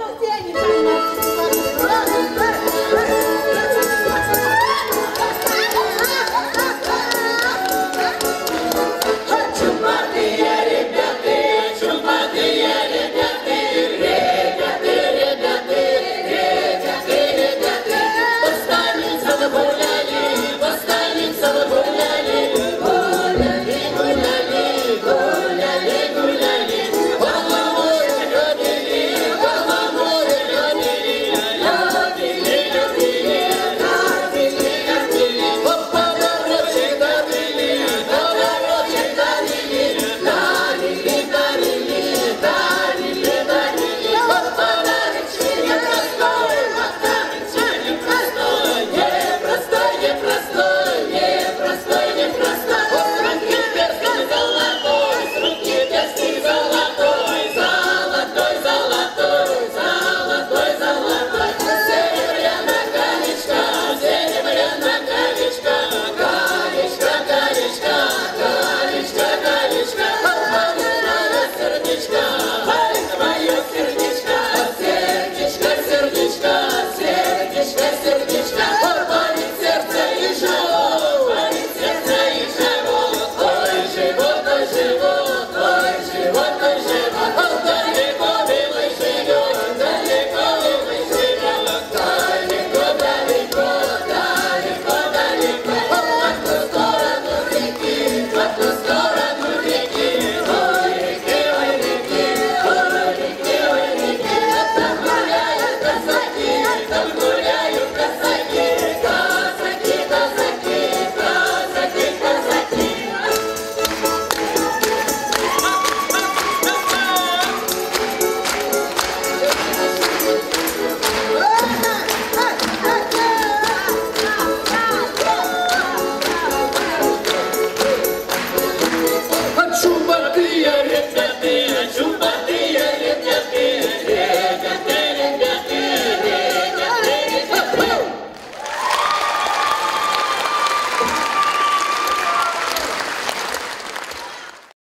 能见你。